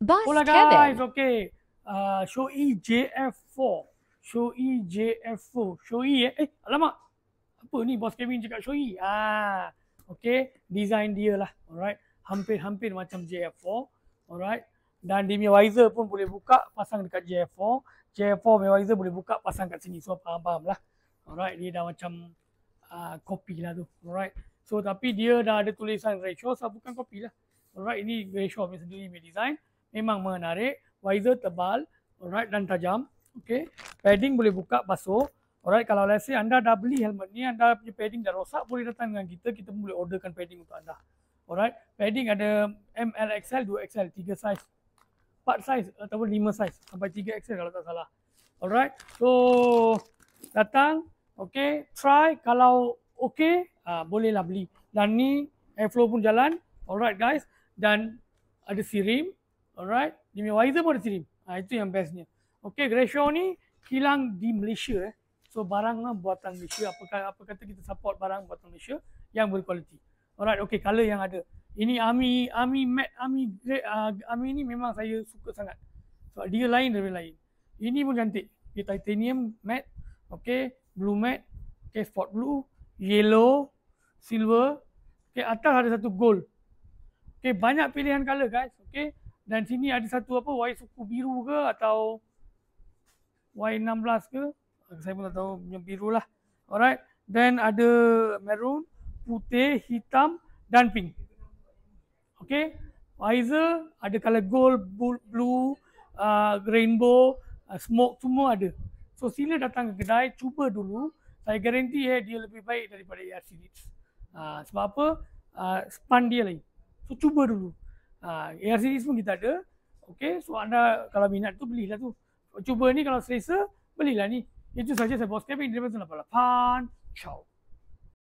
Boss Hola guys, okay. Uh, Shoei JF4. Shoei JF4. Shoei eh. Eh, alamak. Apa ni bos Kevin cakap Shoei? Ah, okay. Design dia lah. Alright. Hampir-hampir macam JF4. Alright. Dan dia punya visor pun boleh buka pasang dekat JF4. JF4 punya visor boleh buka pasang kat sini. So faham-faham lah. Alright. Dia dah macam uh, kopi lah tu. Alright. So tapi dia dah ada tulisan ratio. So bukan kopi lah. Alright. Ini ratio punya sendiri punya design memang menarik. Visor tebal, alright dan tajam. Okay. Padding boleh buka basuh. Alright, kalau let's say anda dah beli helmet ni, anda punya padding dah rosak, boleh datang dengan kita, kita boleh orderkan padding untuk anda. Alright, padding ada MLXL, 2XL, 3 size. 4 size ataupun 5 size sampai 3XL kalau tak salah. Alright, so datang, okay, try kalau okay, uh, bolehlah beli. Dan ni airflow pun jalan, alright guys. Dan ada sirim, Alright. Dia punya visor pun ada sirim. Ha, itu yang bestnya. Okay, Gracio ni kilang di Malaysia. Eh. So barang lah buatan Malaysia. Apa, apa kata kita support barang buatan Malaysia yang berkualiti. Alright, okay, color yang ada. Ini Army, Army matte, grey, uh, Army ni memang saya suka sangat. So dia lain dari lain. Ini pun cantik. Dia titanium matte, okay, blue matte, okay, sport blue, yellow, silver, okay, atas ada satu gold. Okay, banyak pilihan color guys, okay. Dan sini ada satu apa Y suku biru ke atau Y16 ke? Saya pun tak tahu yang biru lah. Alright. Then ada maroon, putih, hitam dan pink. Okay. Visor ada color gold, blue, uh, rainbow, uh, smoke semua ada. So sila datang ke kedai, cuba dulu. Saya garanti eh dia lebih baik daripada ARC Leads. Uh, sebab apa? Uh, span dia lain. So cuba dulu. Ha, AR series pun kita ada. Okey, so anda kalau minat tu belilah tu. Cuba ni kalau selesa, belilah ni. Itu saja saya bos daripada 98. Ciao.